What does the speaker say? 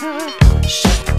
的。